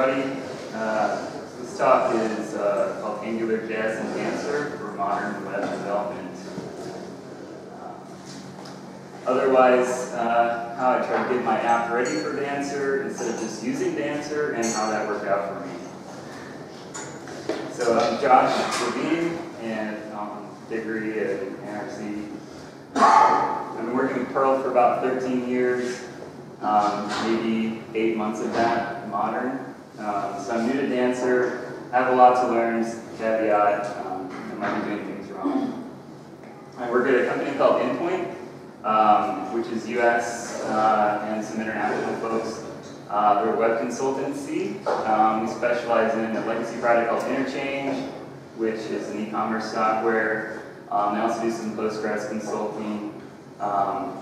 everybody. Uh, this talk is uh, called Angular and Dancer for Modern Web Development. Uh, otherwise, uh, how I try to get my app ready for Dancer instead of just using Dancer and how that worked out for me. So I'm Josh Lavin and I'm digory at NRC. I've been working with Perl for about 13 years um, maybe eight months of that modern. Um, so I'm new to Dancer, I have a lot to learn, caveat, um, I might be doing things wrong. I work at a company called Endpoint, um, which is US uh, and some international folks. Uh, we're a web consultancy. Um, we specialize in a legacy product called Interchange, which is an e-commerce software. Um, also do some Postgres consulting. Um,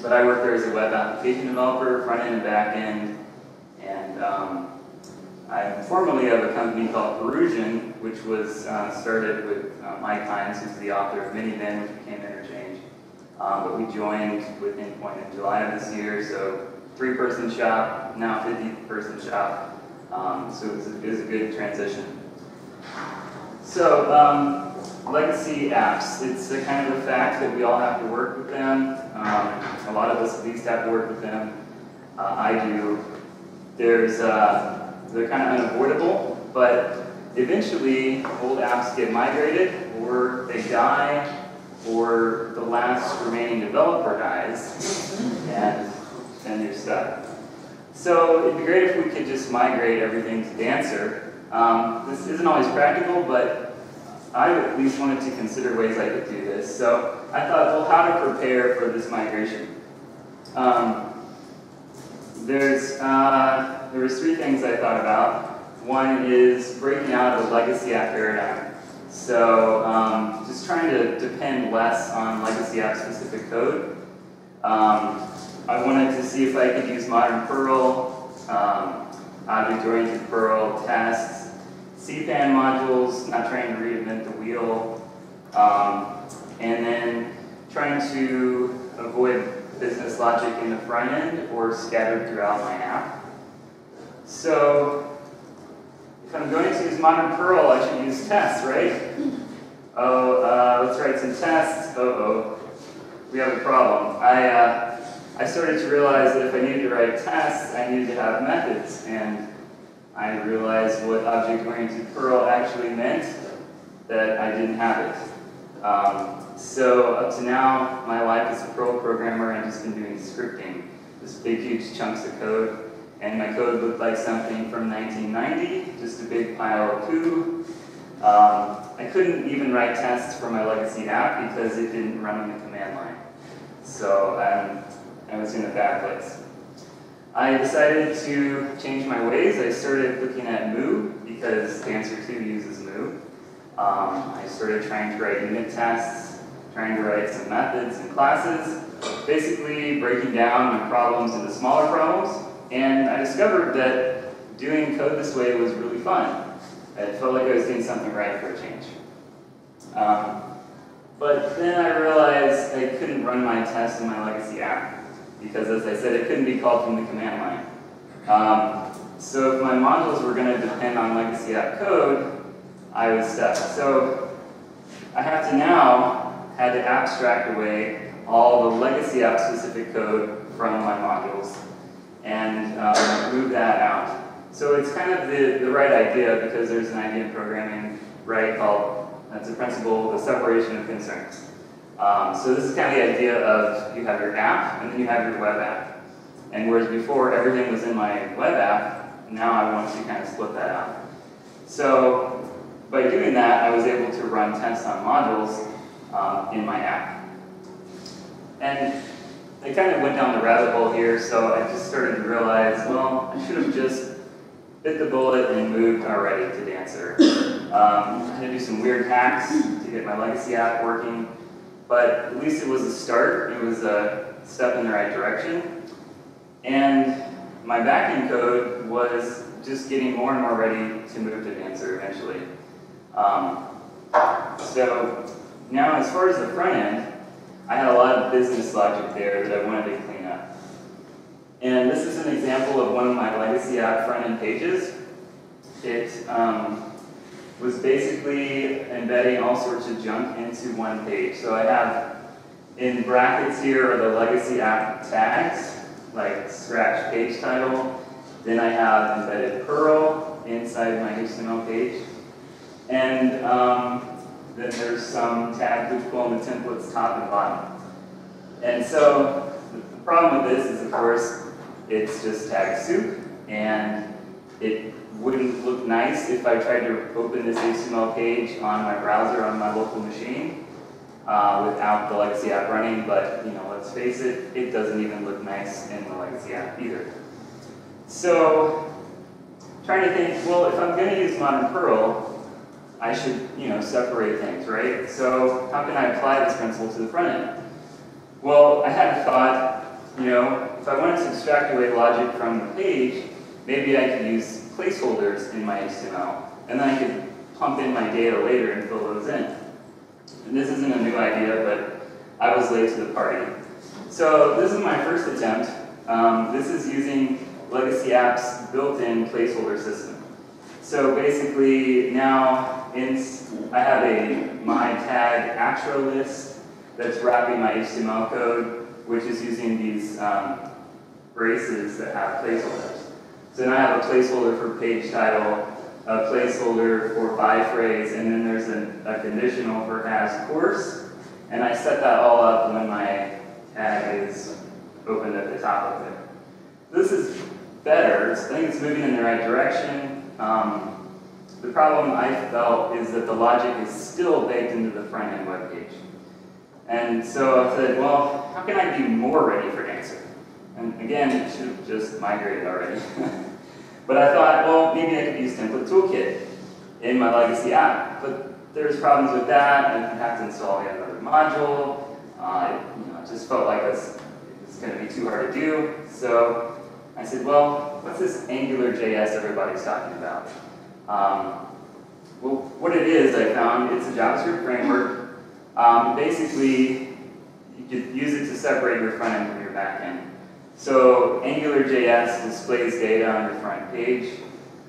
but I work there as a web application developer, front end and back end, and um, I'm formerly of a company called Perusion, which was uh, started with uh, Mike Heins, who's the author of MiniVend, which became Interchange. Um, but we joined with Endpoint in July of this year, so three-person shop, now 50-person shop. Um, so it was, a, it was, a, good transition. So um, legacy apps, it's a kind of a fact that we all have to work with them. Um, a lot of us at least have to work with them. Uh, I do. There's, uh, they're kind of unavoidable, but eventually old apps get migrated or they die or the last remaining developer dies and then you're stuck. So it'd be great if we could just migrate everything to Dancer. Um, this isn't always practical, but I at least wanted to consider ways I could do this. So I thought, well, how to prepare for this migration. Um, there's, uh, there was three things I thought about. One is breaking out of the legacy app paradigm. So um, just trying to depend less on legacy app specific code. Um, I wanted to see if I could use modern Perl, um, object-oriented Perl, tests, CPAN modules, not trying to reinvent the wheel, um, and then trying to avoid business logic in the front end or scattered throughout my app. So if I'm going to use modern Perl, I should use tests, right? Oh, uh, let's write some tests. Oh, oh, we have a problem. I, uh, I started to realize that if I needed to write tests, I needed to have methods. And I realized what object-oriented Perl actually meant, that I didn't have it. Um, so up to now, my life as a Perl programmer, I've just been doing scripting, just big, huge chunks of code. And my code looked like something from 1990, just a big pile of poo. Um, I couldn't even write tests for my legacy app because it didn't run on the command line. So um, I was in a bad place. I decided to change my ways. I started looking at Moo because Dancer 2 uses Moo. Um, I started trying to write unit tests, trying to write some methods and classes, basically breaking down my problems into smaller problems. And I discovered that doing code this way was really fun. It felt like I was doing something right for a change. Um, but then I realized I couldn't run my tests in my legacy app because as I said, it couldn't be called from the command line. Um, so if my modules were going to depend on legacy app code, I was stuck. So I have to now had to abstract away all the legacy app specific code from my modules and um, move that out. So it's kind of the, the right idea because there's an idea in programming, right, called, that's a principle, the separation of concerns. Um, so this is kind of the idea of you have your app and then you have your web app. And whereas before everything was in my web app, now I want to kind of split that out. So by doing that, I was able to run tests on modules um, in my app. And I kind of went down the rabbit hole here, so I just started to realize, well, I should have just bit the bullet and moved already to Dancer. Um, I had to do some weird hacks to get my legacy app working. But at least it was a start. It was a step in the right direction. And my backend code was just getting more and more ready to move to Dancer eventually. Um, so now as far as the front end, I had a lot of business logic there that I wanted to clean up. And this is an example of one of my legacy app front-end pages. It um, was basically embedding all sorts of junk into one page. So I have in brackets here are the legacy app tags, like scratch page title. Then I have embedded Perl inside my HTML page. And um, then there's some pull in the templates top and bottom. And so the problem with this is, of course, it's just tag soup, and it wouldn't look nice if I tried to open this HTML page on my browser on my local machine uh, without the legacy app running, but you know, let's face it, it doesn't even look nice in the legacy app either. So, trying to think, well, if I'm going to use modern Perl, I should, you know, separate things, right? So, how can I apply this principle to the front end? Well, I had a thought, you know, if I wanted to extract away logic from the page, maybe I could use placeholders in my HTML, and then I could pump in my data later and fill those in. And this isn't a new idea, but I was late to the party. So this is my first attempt. Um, this is using Legacy Apps built-in placeholder system. So basically now in, I have a my tag actual list that's wrapping my HTML code, which is using these um, braces that have placeholders. So now I have a placeholder for page title, a placeholder for by phrase, and then there's an, a conditional for has course. And I set that all up when my tag is opened at the top of it. This is better. I think it's moving in the right direction. Um, the problem I felt is that the logic is still baked into the front end web page. And so I said, well, how can I be more ready for Dancer? And again, it should have just migrated already. but I thought, well, maybe I could use Template Toolkit in my legacy app. But there's problems with that, and I have to install yet another module. Uh, it, you know, it just felt like it's, it's going to be too hard to do. So I said, well, what's this Angular JS everybody's talking about? Um, well, what it is, I found, it's a JavaScript framework. Um, basically, you could use it to separate your front end from your back end. So AngularJS displays data on your front page,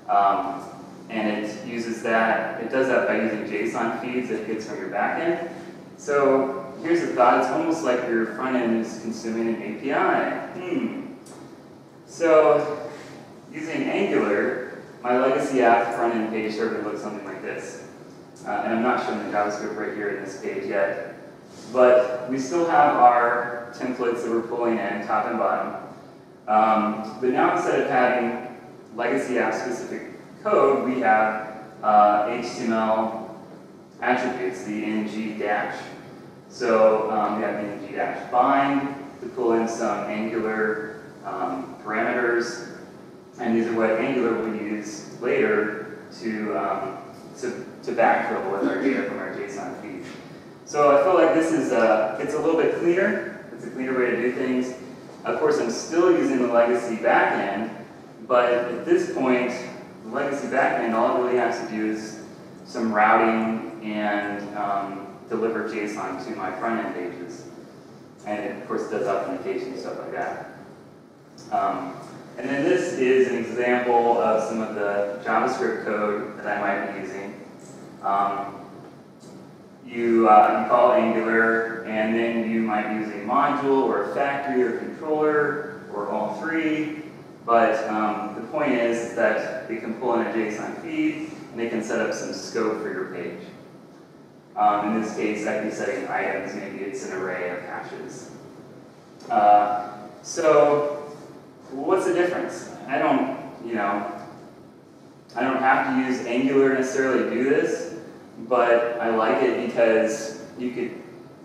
um, and it uses that, it does that by using JSON feeds that it gets from your back end. So here's a thought, it's almost like your front end is consuming an API. Hmm. So using Angular, my legacy app front end page server looks something like this. Uh, and I'm not showing the JavaScript right here in this page yet. But we still have our templates that we're pulling in, top and bottom. Um, but now instead of having legacy app specific code, we have uh, HTML attributes, the ng dash. So um, we have the ng dash bind to pull in some Angular um, parameters, and these are what Angular will use later to, um, to, to backfill with our data from our JSON feed. So I feel like this is, uh, it's a little bit cleaner, it's a cleaner way to do things. Of course, I'm still using the legacy backend, but at this point, the legacy backend, all it really has to do is some routing and um, deliver JSON to my front end pages. And it, of course, does authentication and stuff like that. Um, and then this is an example of some of the JavaScript code that I might be using. Um, you, uh, you call Angular, and then you might use a module or a factory or controller or all three. But um, the point is that they can pull in a JSON feed, and they can set up some scope for your page. Um, in this case, I can be setting items, maybe it's an array of hashes. Uh, so, what's the difference? I don't, you know, I don't have to use Angular necessarily to do this, but I like it because you could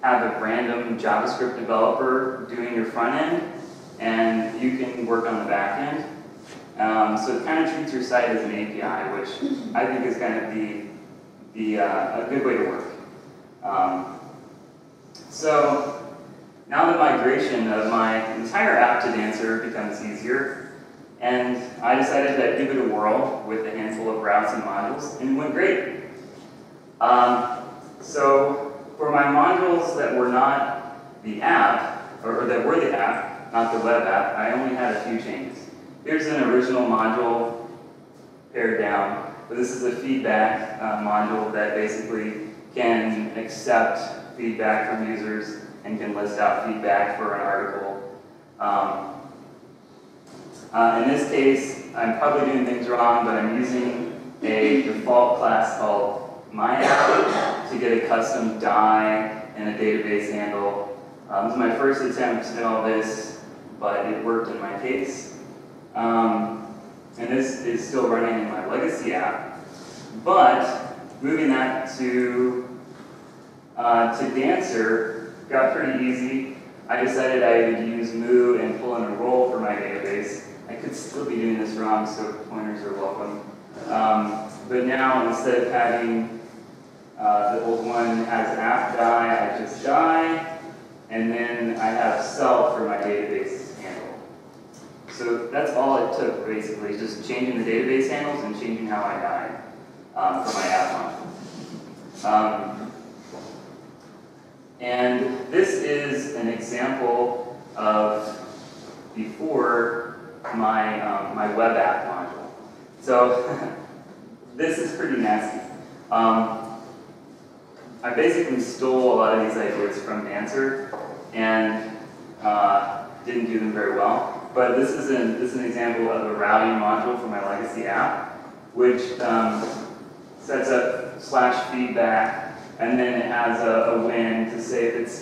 have a random JavaScript developer doing your front end, and you can work on the back end. Um, so it kind of treats your site as an API, which I think is kind of the, the uh, a good way to work. Um, so now the migration of my entire app to Dancer becomes easier, and I decided to give it a whirl with a handful of routes and modules, and it went great. Um, so for my modules that were not the app, or, or, that were the app, app, not the web app, I only had a few changes. Here's an original module pared down, but this is a feedback uh, module that basically can accept feedback from users and can list out feedback for an article. Um, uh, in this case, I'm probably doing things wrong, but I'm using a default class called MyApp to get a custom die and a database handle. Um, this is my first attempt at all this, but it worked in my case. Um, and this is still running in my legacy app. But moving that to, uh, to Dancer got pretty easy. I decided I would use Moo and pull in a role for my database. I could still be doing this wrong, so pointers are welcome. Um, but now, instead of having uh, the old one has app die, I just die, and then I have self for my database handle. So that's all it took, basically, just changing the database handles and changing how I die um, for my app module. Um, and this is an example of before my, um, my web app module. So this is pretty nasty. Um, I basically stole a lot of these ideas from Dancer and uh, didn't do them very well. But this is, an, this is an example of a routing module for my legacy app, which um, sets up slash feedback, and then it has a, a when to say if it's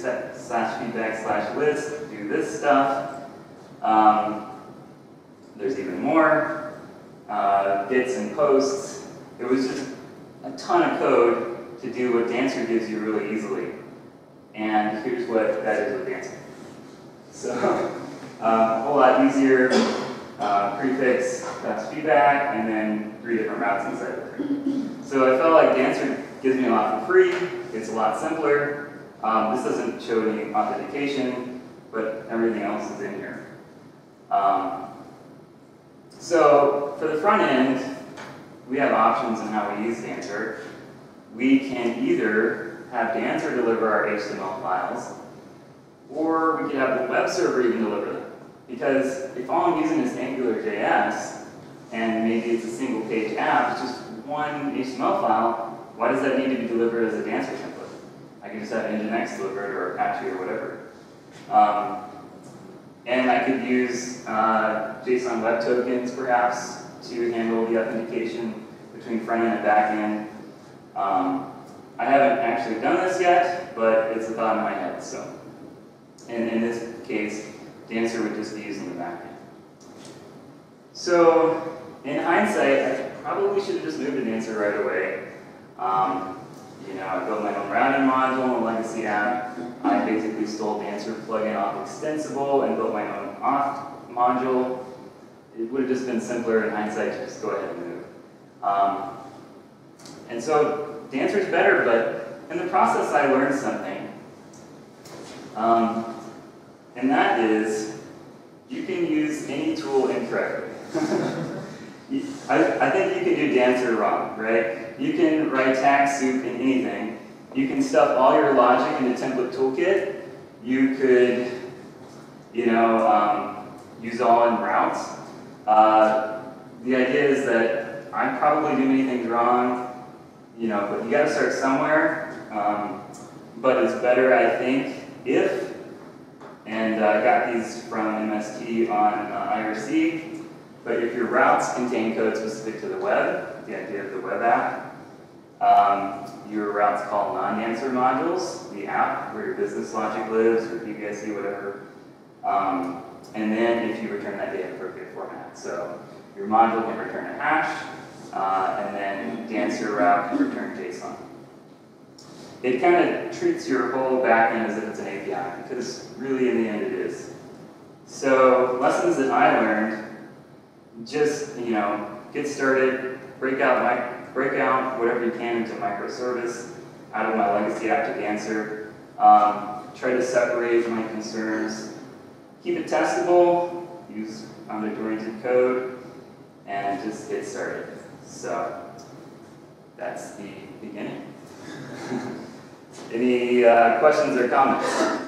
slash feedback slash list, do this stuff. Um, there's even more, uh, bits and posts. It was just a ton of code to do what Dancer gives you really easily. And here's what that is with Dancer. So, uh, a whole lot easier, uh, prefix, that's feedback, and then three different routes inside of it. So I felt like Dancer gives me a lot for free, it's a lot simpler. Um, this doesn't show any authentication, but everything else is in here. Um, so for the front end, we have options in how we use Dancer. We can either have Dancer deliver our HTML files, or we could have the web server even deliver them. Because if all I'm using is AngularJS, and maybe it's a single page app, it's just one HTML file, why does that need to be delivered as a Dancer template? I can just have Nginx deliver it or Apache or whatever. Um, and I could use uh, JSON Web Tokens, perhaps, to handle the authentication between front end and back end. Um, I haven't actually done this yet, but it's a thought in my head. So, and in this case, Dancer would just be using the back end. So, in hindsight, I probably should have just moved to Dancer right away. Um, you know, I built my own routing module, a legacy app. I basically stole Dancer plugin Auth Extensible and built my own auth module. It would have just been simpler in hindsight to just go ahead and move. Um, and so Dancer is better, but in the process I learned something. Um, and that is, you can use any tool incorrectly. I, I think you can do Dancer wrong, right? You can write tag soup in anything. You can stuff all your logic in into template toolkit. You could, you know, um, use all in routes. Uh, the idea is that I'm probably doing anything wrong, you know, but you got to start somewhere. Um, but it's better, I think, if, and uh, I got these from MST on uh, IRC, but if your routes contain code specific to the web, the idea of the web app, um, your routes call non-Dancer modules, the app where your business logic lives, or PBSC, whatever. Um, and then if you return that data in appropriate format. So your module can return a hash, uh, and then Dancer route can return JSON. It kind of treats your whole backend as if it's an API, because really in the end it is. So lessons that I learned just, you know, get started, break out, my, break out whatever you can into microservice out of my legacy to Dancer. Um, try to separate my concerns. Keep it testable, use object-oriented code, and just get started. So that's the beginning. Any uh, questions or comments?